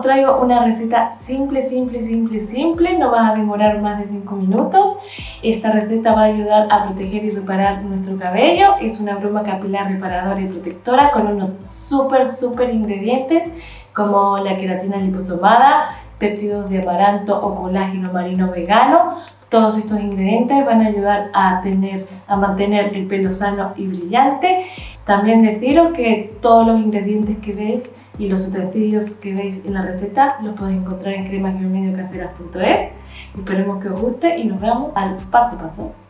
traigo una receta simple, simple, simple, simple, no va a demorar más de 5 minutos. Esta receta va a ayudar a proteger y reparar nuestro cabello. Es una broma capilar reparadora y protectora con unos súper, súper ingredientes como la queratina liposomada, péptidos de amaranto o colágeno marino vegano. Todos estos ingredientes van a ayudar a, tener, a mantener el pelo sano y brillante. También deciros que todos los ingredientes que veis y los utensilios que veis en la receta los podéis encontrar en cremas-mediocaseras.es. Esperemos que os guste y nos vemos al paso a paso.